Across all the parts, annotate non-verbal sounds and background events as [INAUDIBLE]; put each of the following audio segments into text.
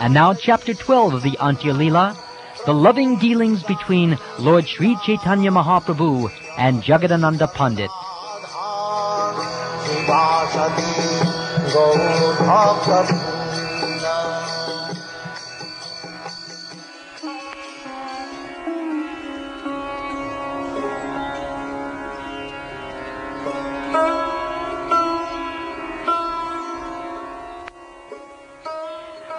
And now chapter 12 of the Antya Leela, the loving dealings between Lord Sri Chaitanya Mahaprabhu and Jagadananda Pandit.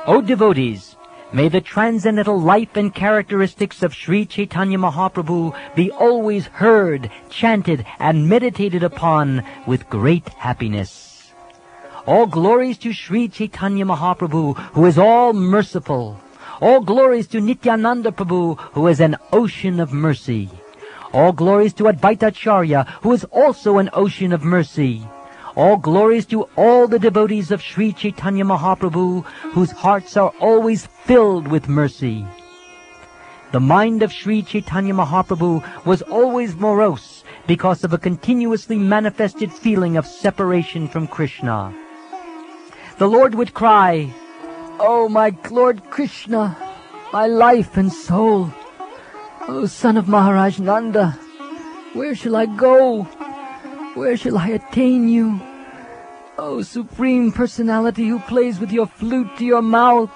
O devotees, may the transcendental life and characteristics of Sri Chaitanya Mahaprabhu be always heard, chanted, and meditated upon with great happiness. All glories to Sri Chaitanya Mahaprabhu, who is all merciful. All glories to Nityananda Prabhu, who is an ocean of mercy. All glories to Advaita Acharya, who is also an ocean of mercy. All glories to all the devotees of Sri Chaitanya Mahaprabhu, whose hearts are always filled with mercy. The mind of Sri Chaitanya Mahaprabhu was always morose because of a continuously manifested feeling of separation from Krishna. The Lord would cry, Oh, my Lord Krishna, my life and soul, O son of Maharaj Nanda, where shall I go? Where shall I attain you? O Supreme Personality who plays with your flute to your mouth.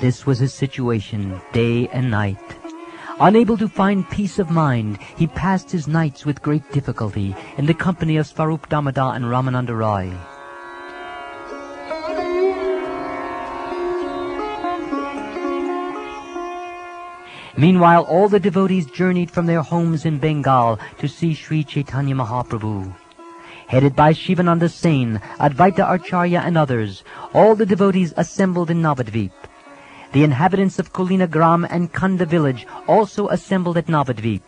This was his situation day and night. Unable to find peace of mind, he passed his nights with great difficulty in the company of Svarup Damodar and Ramananda Roy. Meanwhile, all the devotees journeyed from their homes in Bengal to see Sri Chaitanya Mahaprabhu. Headed by Shivananda Sen, Advaita Acharya and others, all the devotees assembled in Navadvip. The inhabitants of Kulinagram and Khanda village also assembled at Navadvip.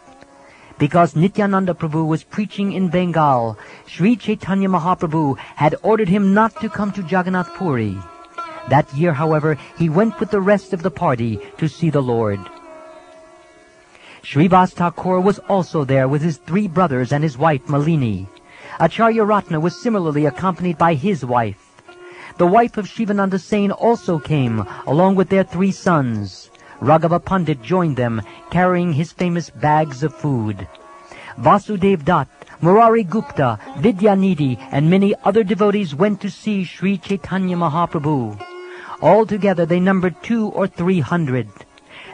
Because Nityananda Prabhu was preaching in Bengal, Sri Chaitanya Mahaprabhu had ordered him not to come to Jagannath Puri. That year, however, he went with the rest of the party to see the Lord. Srivas Thakur was also there with his three brothers and his wife Malini. Acharya Ratna was similarly accompanied by his wife. The wife of Shivananda Sen also came, along with their three sons. Raghava Pandit joined them, carrying his famous bags of food. Vasudev Dutt, Murari Gupta, Vidyanidhi, and many other devotees went to see Sri Chaitanya Mahaprabhu. Altogether they numbered two or three hundred.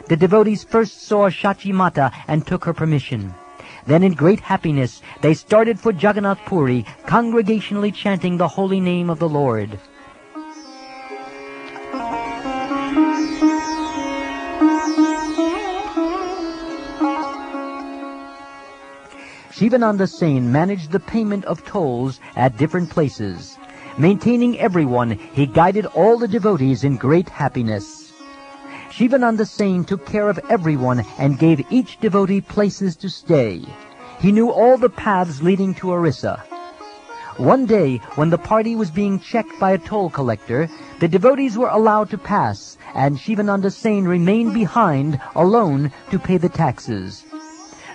The devotees first saw Shachi Mata and took her permission. Then in great happiness they started for Jagannath Puri, congregationally chanting the holy name of the Lord. Shivananda Sen managed the payment of tolls at different places. Maintaining everyone, he guided all the devotees in great happiness. Sen took care of everyone and gave each devotee places to stay. He knew all the paths leading to Orissa. One day, when the party was being checked by a toll collector, the devotees were allowed to pass, and Shivananda Sen remained behind, alone, to pay the taxes.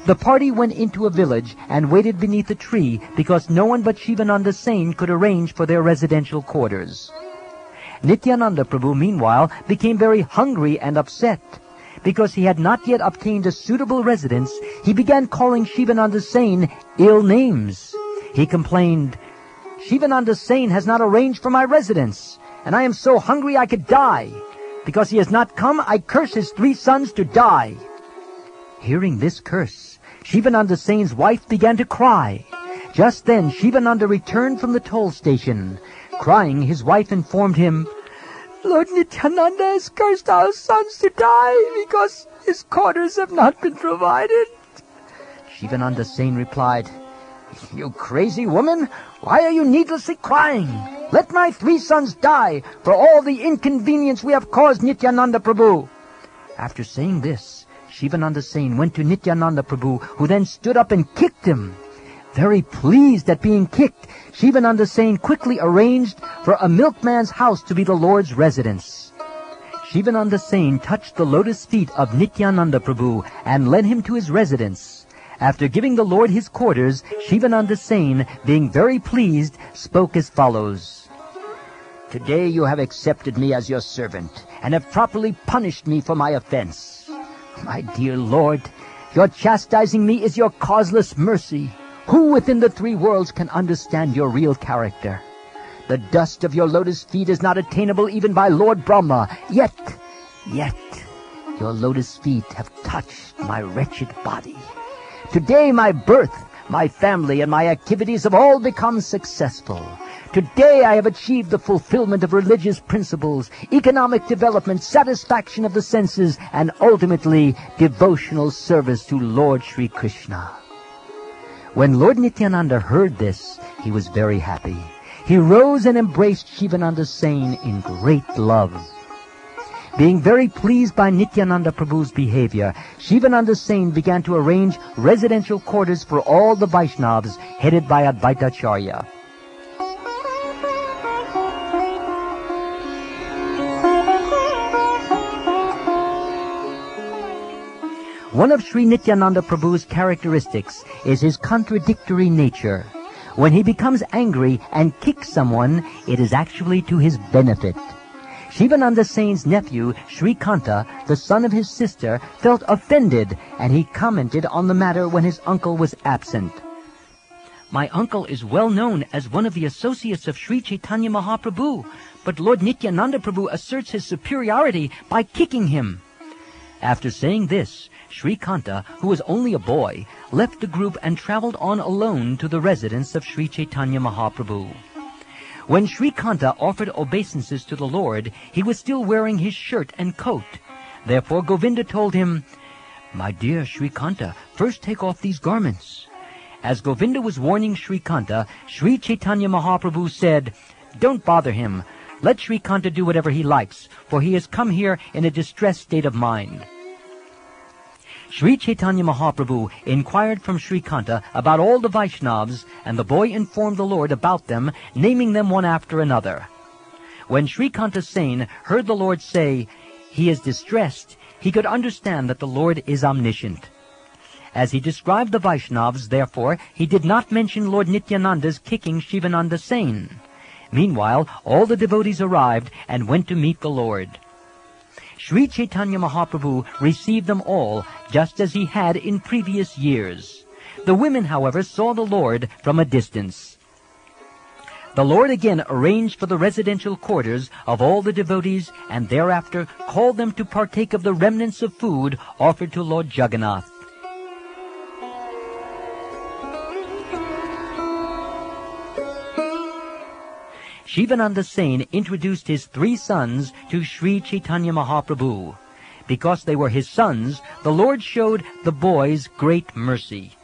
The party went into a village and waited beneath a tree because no one but Shivananda Sen could arrange for their residential quarters. Nityananda Prabhu, meanwhile, became very hungry and upset. Because he had not yet obtained a suitable residence, he began calling Shivananda Sen ill names. He complained, Shivananda Sen has not arranged for my residence, and I am so hungry I could die. Because he has not come, I curse his three sons to die. Hearing this curse, Shivananda Sen's wife began to cry. Just then, Shivananda returned from the toll station. Crying, his wife informed him, Lord Nityananda has cursed our sons to die because his quarters have not been provided. Shivananda Sen replied, You crazy woman, why are you needlessly crying? Let my three sons die for all the inconvenience we have caused Nityananda Prabhu. After saying this, Shivananda Sen went to Nityananda Prabhu, who then stood up and kicked him. Very pleased at being kicked, Shivananda Sen quickly arranged for a milkman's house to be the Lord's residence. Shivananda Sen touched the lotus feet of Nityananda Prabhu and led him to his residence. After giving the Lord his quarters, Shivananda Sen, being very pleased, spoke as follows. Today you have accepted me as your servant, and have properly punished me for my offense. My dear Lord, your chastising me is your causeless mercy. Who within the three worlds can understand your real character? The dust of your lotus feet is not attainable even by Lord Brahma. Yet, yet, your lotus feet have touched my wretched body. Today my birth, my family, and my activities have all become successful. Today I have achieved the fulfillment of religious principles, economic development, satisfaction of the senses, and ultimately devotional service to Lord Sri Krishna. When Lord Nityananda heard this, he was very happy. He rose and embraced Shivananda Sain in great love. Being very pleased by Nityananda Prabhu's behavior, Shivananda Sain began to arrange residential quarters for all the Vaishnavas headed by Advaitacharya. One of Sri Nityananda Prabhu's characteristics is his contradictory nature. When he becomes angry and kicks someone, it is actually to his benefit. Shivananda Sain's nephew, Sri Kanta, the son of his sister, felt offended and he commented on the matter when his uncle was absent. My uncle is well known as one of the associates of Sri Chaitanya Mahaprabhu, but Lord Nityananda Prabhu asserts his superiority by kicking him. After saying this, Sri Kanta, who was only a boy, left the group and traveled on alone to the residence of Sri Chaitanya Mahaprabhu. When Sri Kanta offered obeisances to the Lord, he was still wearing his shirt and coat. Therefore Govinda told him, My dear Sri Kanta, first take off these garments. As Govinda was warning Sri Kanta, Sri Chaitanya Mahaprabhu said, Don't bother him. Let Sri Kanta do whatever he likes, for he has come here in a distressed state of mind. Sri Chaitanya Mahaprabhu inquired from Sri Kanta about all the Vaishnavas, and the boy informed the Lord about them, naming them one after another. When Sri Kanta Sain heard the Lord say, He is distressed, he could understand that the Lord is omniscient. As he described the Vaishnavas, therefore, he did not mention Lord Nityananda's kicking Shivananda Sain. Meanwhile, all the devotees arrived and went to meet the Lord. Sri Chaitanya Mahaprabhu received them all just as he had in previous years. The women, however, saw the Lord from a distance. The Lord again arranged for the residential quarters of all the devotees and thereafter called them to partake of the remnants of food offered to Lord Jagannath. Shivananda Sain introduced his three sons to Sri Chaitanya Mahaprabhu. Because they were his sons, the Lord showed the boys great mercy.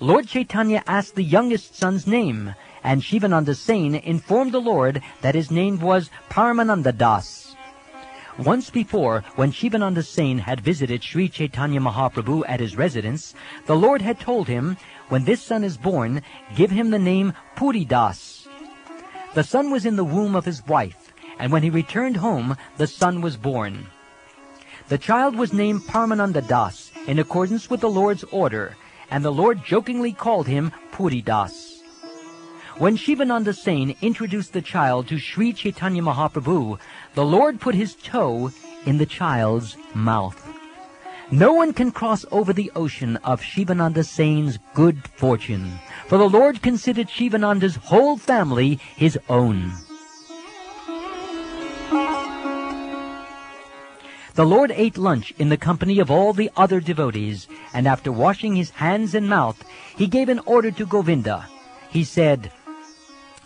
Lord Chaitanya asked the youngest son's name, and Shivananda Sain informed the Lord that his name was Paramananda Das. Once before, when Shivananda Sain had visited Sri Chaitanya Mahaprabhu at his residence, the Lord had told him, when this son is born, give him the name Puri Das. The son was in the womb of his wife, and when he returned home, the son was born. The child was named Paramananda Das in accordance with the Lord's order, and the Lord jokingly called him Puri Das. When Shivananda Sain introduced the child to Sri Chaitanya Mahaprabhu, the Lord put his toe in the child's mouth. No one can cross over the ocean of Shivananda Sain's good fortune for the Lord considered Shivananda's whole family his own. The Lord ate lunch in the company of all the other devotees, and after washing his hands and mouth, he gave an order to Govinda. He said,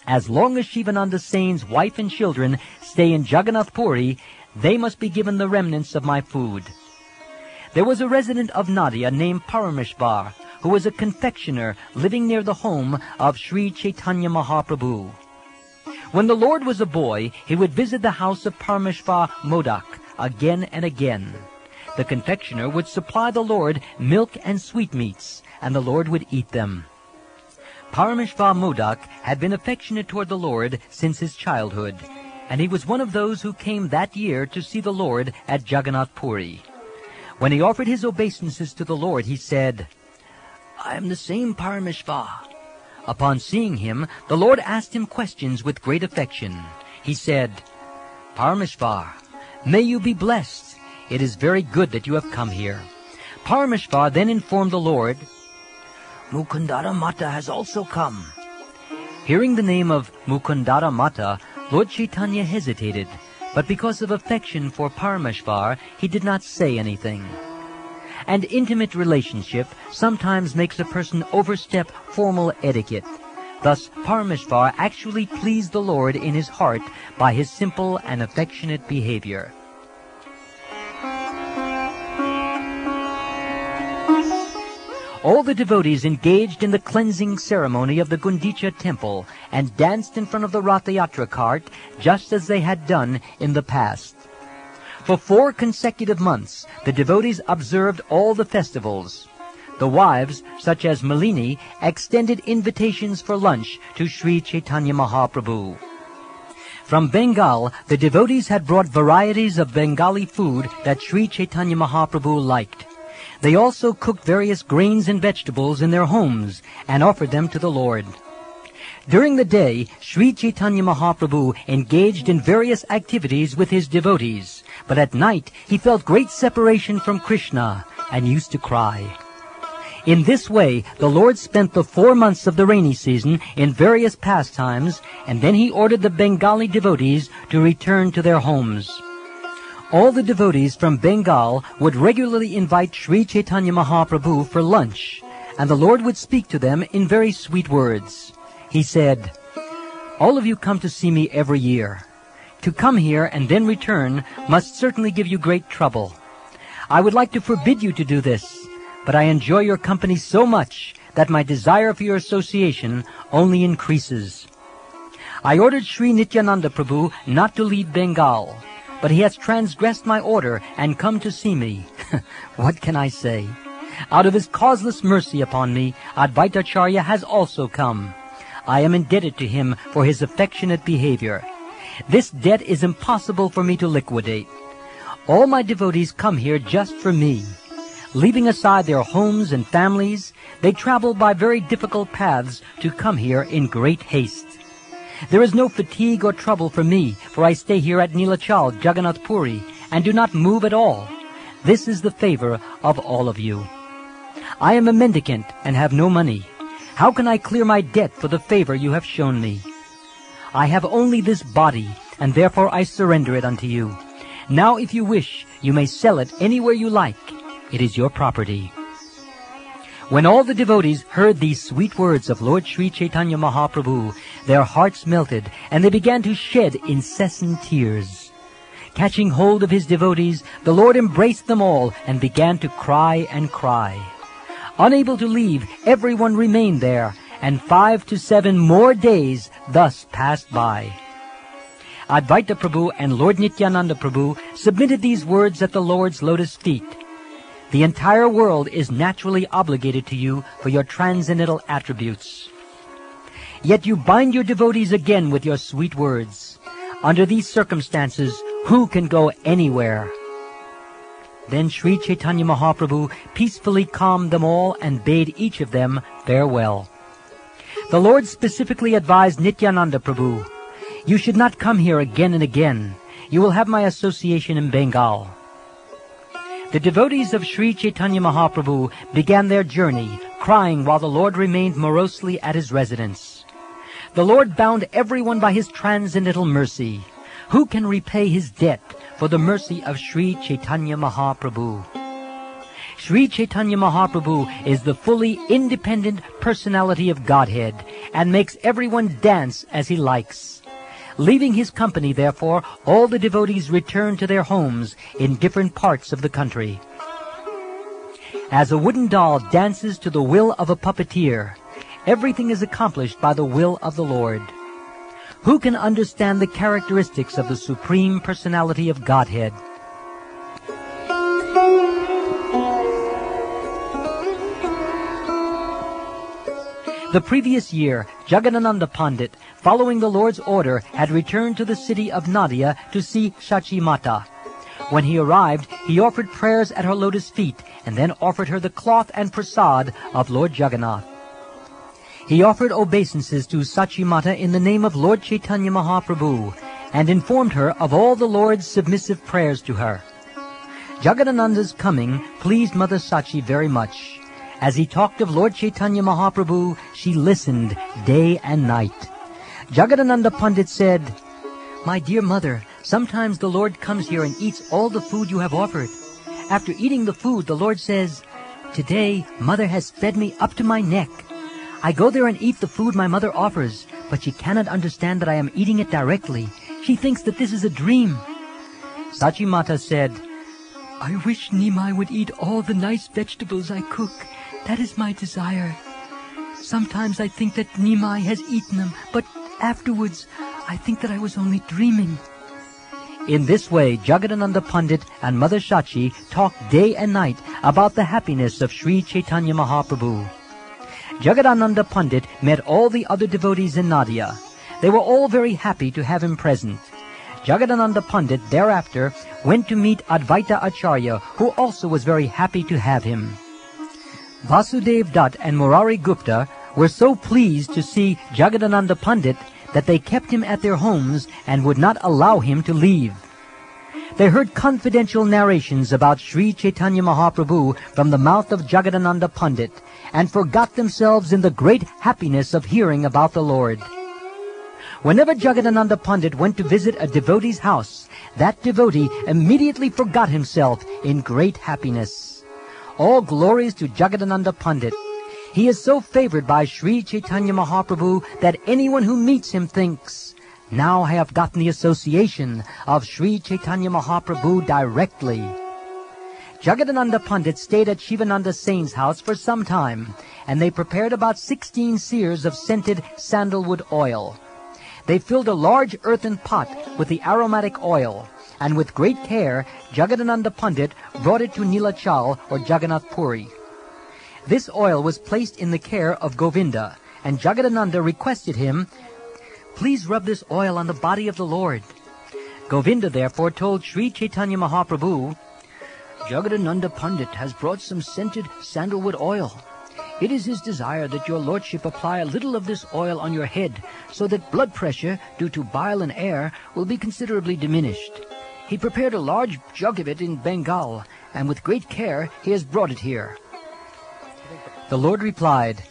As long as Shivananda Sain's wife and children stay in Jagannath Puri, they must be given the remnants of my food. There was a resident of Nadia named Parameshvar, who was a confectioner living near the home of Sri Chaitanya Mahaprabhu. When the Lord was a boy, he would visit the house of Parameshvar Modak again and again. The confectioner would supply the Lord milk and sweetmeats, and the Lord would eat them. Parameshvar Modak had been affectionate toward the Lord since his childhood, and he was one of those who came that year to see the Lord at Jagannath Puri. When he offered his obeisances to the Lord, he said, I am the same Parameshvar. Upon seeing him, the Lord asked him questions with great affection. he said, Parameshvar, may you be blessed. It is very good that you have come here. Parameshvar then informed the Lord, Mukundara Mata has also come. Hearing the name of Mukundara Mata, Lord Chaitanya hesitated, but because of affection for Parameshvar, he did not say anything. An intimate relationship sometimes makes a person overstep formal etiquette. Thus, Parameshvar actually pleased the Lord in his heart by his simple and affectionate behavior. All the devotees engaged in the cleansing ceremony of the Gundicha temple and danced in front of the Rathayatra cart just as they had done in the past. For four consecutive months, the devotees observed all the festivals. The wives, such as Malini, extended invitations for lunch to Sri Chaitanya Mahaprabhu. From Bengal, the devotees had brought varieties of Bengali food that Sri Chaitanya Mahaprabhu liked. They also cooked various grains and vegetables in their homes and offered them to the Lord. During the day, Sri Chaitanya Mahaprabhu engaged in various activities with his devotees, but at night he felt great separation from Krishna and used to cry. In this way, the Lord spent the four months of the rainy season in various pastimes, and then he ordered the Bengali devotees to return to their homes. All the devotees from Bengal would regularly invite Sri Chaitanya Mahaprabhu for lunch, and the Lord would speak to them in very sweet words. He said, All of you come to see me every year. To come here and then return must certainly give you great trouble. I would like to forbid you to do this, but I enjoy your company so much that my desire for your association only increases. I ordered Sri Nityananda Prabhu not to leave Bengal, but he has transgressed my order and come to see me. [LAUGHS] what can I say? Out of his causeless mercy upon me, Advaitacharya has also come. I am indebted to him for his affectionate behavior. This debt is impossible for me to liquidate. All my devotees come here just for me. Leaving aside their homes and families, they travel by very difficult paths to come here in great haste. There is no fatigue or trouble for me, for I stay here at Nilachal, Jagannath Puri, and do not move at all. This is the favor of all of you. I am a mendicant and have no money. How can I clear my debt for the favor you have shown me? I have only this body, and therefore I surrender it unto you. Now if you wish, you may sell it anywhere you like. It is your property. When all the devotees heard these sweet words of Lord Sri Chaitanya Mahaprabhu, their hearts melted, and they began to shed incessant tears. Catching hold of his devotees, the Lord embraced them all and began to cry and cry. Unable to leave, everyone remained there, and five to seven more days thus passed by. Advaita Prabhu and Lord Nityananda Prabhu submitted these words at the Lord's lotus feet. The entire world is naturally obligated to you for your transcendental attributes. Yet you bind your devotees again with your sweet words. Under these circumstances, who can go anywhere? Then Sri Chaitanya Mahaprabhu peacefully calmed them all and bade each of them farewell. The Lord specifically advised Nityananda Prabhu, You should not come here again and again. You will have my association in Bengal. The devotees of Sri Chaitanya Mahaprabhu began their journey, crying while the Lord remained morosely at his residence. The Lord bound everyone by his transcendental mercy. Who can repay his debt for the mercy of Sri Chaitanya Mahaprabhu? Sri Chaitanya Mahaprabhu is the fully independent personality of Godhead and makes everyone dance as he likes. Leaving his company, therefore, all the devotees returned to their homes in different parts of the country. As a wooden doll dances to the will of a puppeteer, everything is accomplished by the will of the Lord. Who can understand the characteristics of the Supreme Personality of Godhead? The previous year, Jagadananda Pandit following the Lord's order, had returned to the city of Nadia to see Shachi Mata. When he arrived, he offered prayers at her lotus feet and then offered her the cloth and prasad of Lord Jagannath. He offered obeisances to Sachi Mata in the name of Lord Chaitanya Mahaprabhu and informed her of all the Lord's submissive prayers to her. Jagadananda's coming pleased Mother Sachi very much. As he talked of Lord Chaitanya Mahaprabhu, she listened day and night. Jagadananda Pandit said, My dear mother, sometimes the Lord comes here and eats all the food you have offered. After eating the food, the Lord says, Today, mother has fed me up to my neck. I go there and eat the food my mother offers, but she cannot understand that I am eating it directly. She thinks that this is a dream. Sachi Mata said, I wish Nimai would eat all the nice vegetables I cook. That is my desire. Sometimes I think that Nimai has eaten them, but afterwards I think that I was only dreaming. In this way, Jagadananda Pandit and Mother Sachi talked day and night about the happiness of Sri Chaitanya Mahaprabhu. Jagadananda Pandit met all the other devotees in Nadia. They were all very happy to have him present. Jagadananda Pandit thereafter went to meet Advaita Acharya, who also was very happy to have him. Vasudev Dutt and Murari Gupta were so pleased to see Jagadananda Pandit that they kept him at their homes and would not allow him to leave. They heard confidential narrations about Sri Chaitanya Mahaprabhu from the mouth of Jagadananda Pandit and forgot themselves in the great happiness of hearing about the Lord. Whenever Jagadananda Pandit went to visit a devotee's house, that devotee immediately forgot himself in great happiness. All glories to Jagadananda Pandit. He is so favored by Sri Chaitanya Mahaprabhu that anyone who meets him thinks, now I have gotten the association of Sri Chaitanya Mahaprabhu directly. Jagadananda Pandit stayed at Shivananda Sain's house for some time, and they prepared about 16 seers of scented sandalwood oil. They filled a large earthen pot with the aromatic oil, and with great care, Jagadananda Pandit brought it to Nilachal or Jagannath Puri. This oil was placed in the care of Govinda, and Jagadananda requested him, Please rub this oil on the body of the Lord. Govinda therefore told Sri Chaitanya Mahaprabhu, Jagadananda Pandit has brought some scented sandalwood oil. It is his desire that your lordship apply a little of this oil on your head, so that blood pressure, due to bile and air, will be considerably diminished. He prepared a large jug of it in Bengal, and with great care he has brought it here. The Lord replied,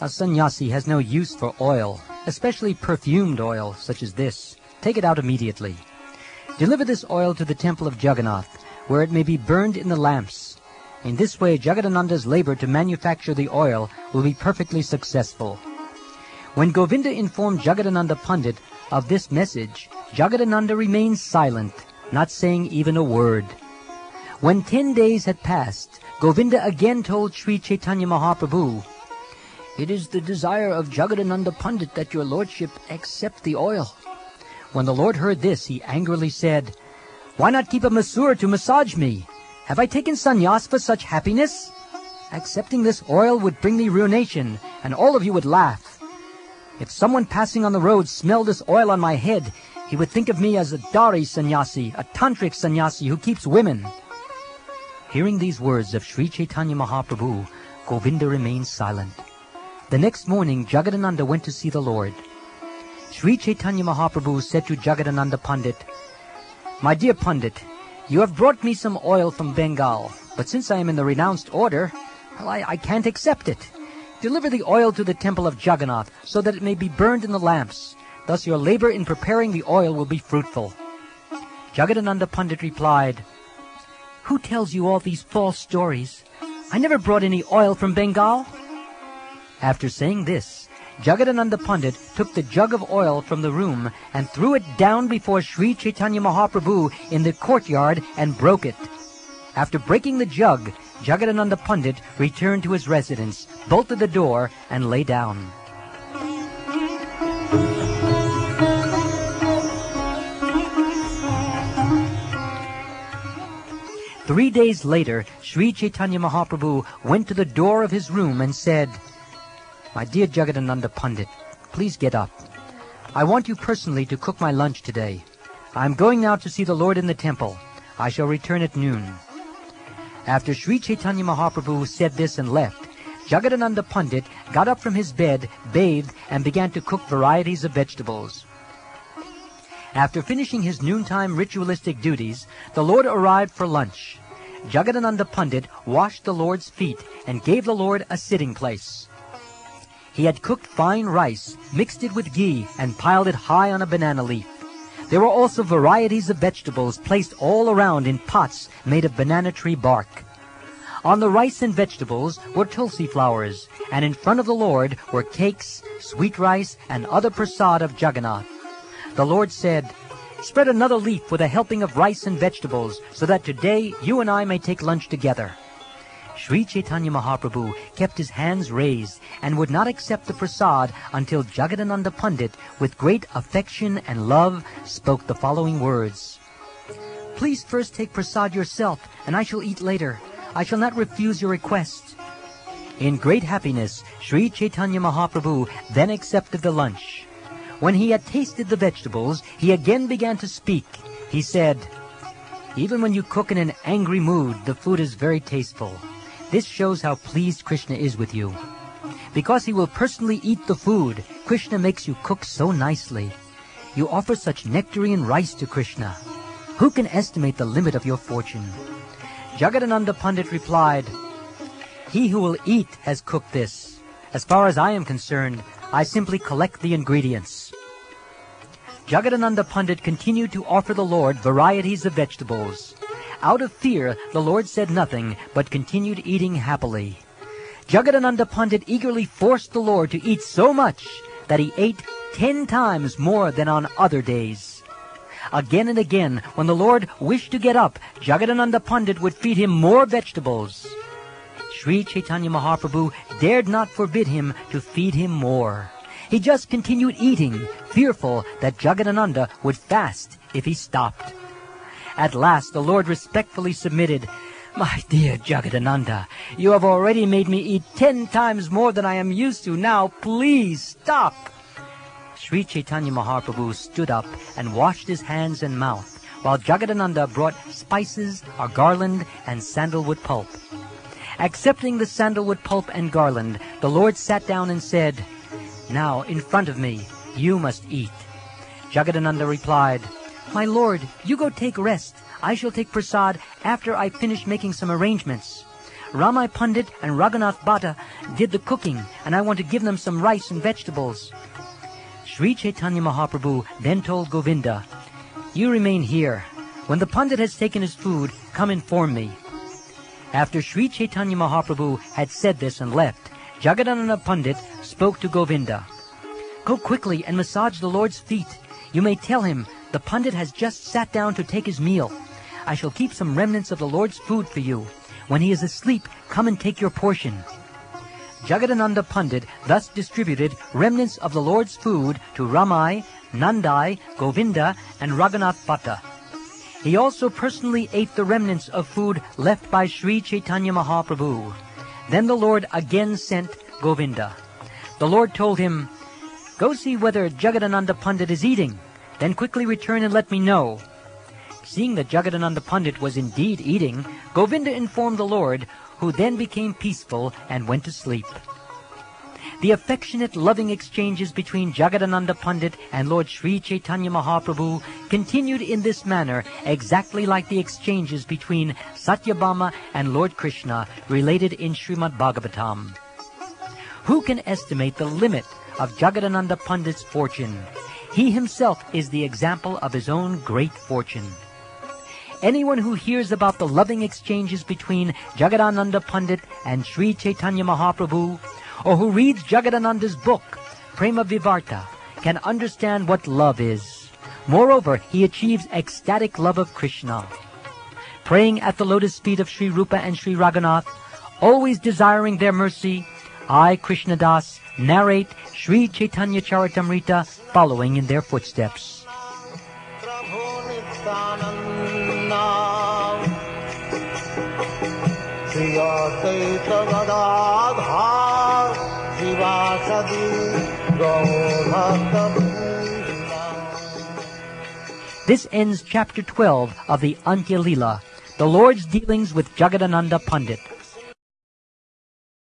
A sannyasi has no use for oil, especially perfumed oil such as this. Take it out immediately. Deliver this oil to the temple of Jagannath, where it may be burned in the lamps. In this way, Jagadananda's labor to manufacture the oil will be perfectly successful. When Govinda informed Jagadananda Pandit of this message, Jagadananda remained silent, not saying even a word. When ten days had passed, Govinda again told Sri Chaitanya Mahaprabhu, It is the desire of Jagadananda Pandit that your lordship accept the oil. When the Lord heard this, he angrily said, Why not keep a masseur to massage me? Have I taken sannyas for such happiness? Accepting this oil would bring me ruination, and all of you would laugh. If someone passing on the road smelled this oil on my head, he would think of me as a Dari sannyasi, a tantric sannyasi who keeps women. Hearing these words of Sri Chaitanya Mahaprabhu, Govinda remained silent. The next morning, Jagadananda went to see the Lord. Sri Chaitanya Mahaprabhu said to Jagadananda Pandit, My dear Pandit, you have brought me some oil from Bengal, but since I am in the renounced order, well, I, I can't accept it. Deliver the oil to the temple of Jagannath, so that it may be burned in the lamps. Thus your labor in preparing the oil will be fruitful. Jagadananda Pandit replied, Who tells you all these false stories? I never brought any oil from Bengal. After saying this, Jagadananda Pandit took the jug of oil from the room and threw it down before Sri Chaitanya Mahaprabhu in the courtyard and broke it. After breaking the jug, Jagadananda Pandit returned to his residence, bolted the door, and lay down. Three days later, Sri Chaitanya Mahaprabhu went to the door of his room and said, my dear Jagadananda Pandit, please get up. I want you personally to cook my lunch today. I am going now to see the Lord in the temple. I shall return at noon. After Sri Chaitanya Mahaprabhu said this and left, Jagadananda Pandit got up from his bed, bathed, and began to cook varieties of vegetables. After finishing his noontime ritualistic duties, the Lord arrived for lunch. Jagadananda Pandit washed the Lord's feet and gave the Lord a sitting place. He had cooked fine rice, mixed it with ghee, and piled it high on a banana leaf. There were also varieties of vegetables placed all around in pots made of banana tree bark. On the rice and vegetables were tulsi flowers, and in front of the Lord were cakes, sweet rice, and other prasad of Jagannath. The Lord said, Spread another leaf with a helping of rice and vegetables, so that today you and I may take lunch together. Sri Chaitanya Mahaprabhu kept his hands raised and would not accept the prasad until Jagadananda Pandit, with great affection and love, spoke the following words. Please first take prasad yourself, and I shall eat later. I shall not refuse your request. In great happiness, Sri Chaitanya Mahaprabhu then accepted the lunch. When he had tasted the vegetables, he again began to speak. He said, Even when you cook in an angry mood, the food is very tasteful. This shows how pleased Krishna is with you. Because he will personally eat the food, Krishna makes you cook so nicely. You offer such nectarine rice to Krishna. Who can estimate the limit of your fortune? Jagadananda Pandit replied, He who will eat has cooked this. As far as I am concerned, I simply collect the ingredients. Jagadananda Pandit continued to offer the Lord varieties of vegetables. Out of fear, the Lord said nothing, but continued eating happily. Jagadananda Pandit eagerly forced the Lord to eat so much that he ate ten times more than on other days. Again and again, when the Lord wished to get up, Jagadananda Pandit would feed him more vegetables. Sri Chaitanya Mahaprabhu dared not forbid him to feed him more. He just continued eating, fearful that Jagadananda would fast if he stopped. At last the Lord respectfully submitted, My dear Jagadananda, you have already made me eat ten times more than I am used to. Now please stop. Sri Chaitanya Mahaprabhu stood up and washed his hands and mouth, while Jagadananda brought spices, a garland, and sandalwood pulp. Accepting the sandalwood pulp and garland, the Lord sat down and said, Now, in front of me, you must eat. Jagadananda replied, My Lord, you go take rest. I shall take prasad after I finish making some arrangements. Ramai Pandit and Raghunath Bhatta did the cooking, and I want to give them some rice and vegetables. Sri Chaitanya Mahaprabhu then told Govinda, You remain here. When the Pandit has taken his food, come inform me. After Sri Chaitanya Mahaprabhu had said this and left, Jagadananda Pandit spoke to Govinda. Go quickly and massage the Lord's feet. You may tell him, the pundit has just sat down to take his meal. I shall keep some remnants of the Lord's food for you. When he is asleep, come and take your portion. Jagadananda Pandit thus distributed remnants of the Lord's food to Ramai, Nandai, Govinda, and Raghunath Bhatta. He also personally ate the remnants of food left by Sri Chaitanya Mahaprabhu. Then the Lord again sent Govinda. The Lord told him, Go see whether Jagadananda Pandit is eating. Then quickly return and let me know. Seeing that Jagadananda Pandit was indeed eating, Govinda informed the Lord, who then became peaceful and went to sleep. The affectionate, loving exchanges between Jagadananda Pandit and Lord Sri Chaitanya Mahaprabhu continued in this manner, exactly like the exchanges between Satyabhama and Lord Krishna related in Srimad Bhagavatam. Who can estimate the limit of Jagadananda Pandit's fortune? He himself is the example of his own great fortune. Anyone who hears about the loving exchanges between Jagadananda Pandit and Sri Chaitanya Mahaprabhu, or who reads Jagadananda's book, Prema Vivarta, can understand what love is. Moreover, he achieves ecstatic love of Krishna. Praying at the lotus feet of Sri Rupa and Sri Raghunath, always desiring their mercy, I, Krishna Das, narrate Sri Chaitanya Charitamrita following in their footsteps. This ends chapter 12 of the Antya the Lord's dealings with Jagadananda Pandit.